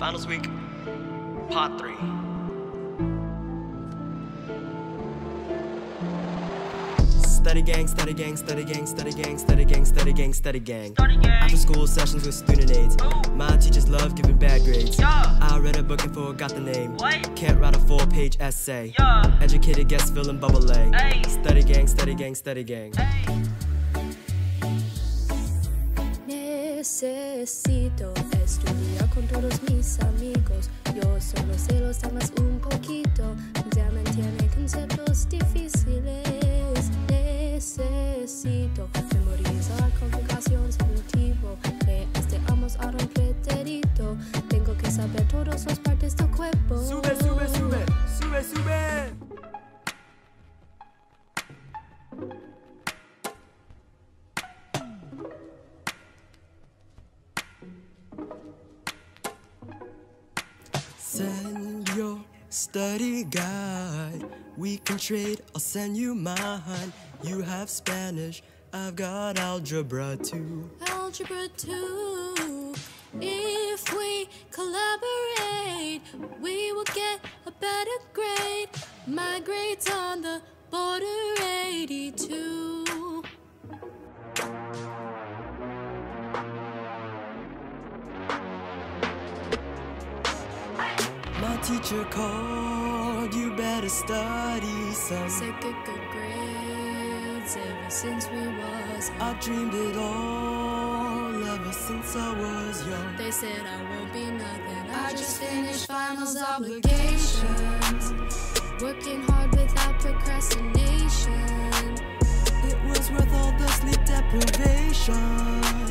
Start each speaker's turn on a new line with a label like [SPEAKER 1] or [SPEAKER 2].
[SPEAKER 1] Finals week, part three. Study gang, study gang, study gang, study gang, study gang, study gang, study gang.
[SPEAKER 2] Study gang.
[SPEAKER 1] After school sessions with student aides.
[SPEAKER 2] Ooh.
[SPEAKER 1] My teachers love giving bad grades.
[SPEAKER 2] Yeah.
[SPEAKER 1] I read a book and forgot the name.
[SPEAKER 2] What?
[SPEAKER 1] Can't write a four page essay.
[SPEAKER 2] Yeah.
[SPEAKER 1] Educated guess feeling bubble A.
[SPEAKER 2] Hey.
[SPEAKER 1] Study gang, study gang, study gang.
[SPEAKER 2] Hey.
[SPEAKER 3] Necesito estudiar con todos mis amigos. Yo solo sé los temas un poquito. Ya me entiende conceptos difíciles. Necesito memorizar conjugación subjuntivo. Que este amos ahora un. Tengo que saber todas las partes del
[SPEAKER 1] Send your study guide. We can trade, I'll send you mine. You have Spanish, I've got algebra too.
[SPEAKER 3] Algebra 2. If we collaborate, we will get a better grade. My grade's on the border 82.
[SPEAKER 1] Teacher called, you better study some.
[SPEAKER 3] Second good grades ever since we was.
[SPEAKER 1] I dreamed it all ever since I was young.
[SPEAKER 3] They said I won't be nothing. I just finished finals obligations. Working hard without procrastination.
[SPEAKER 1] It was worth all the sleep deprivation.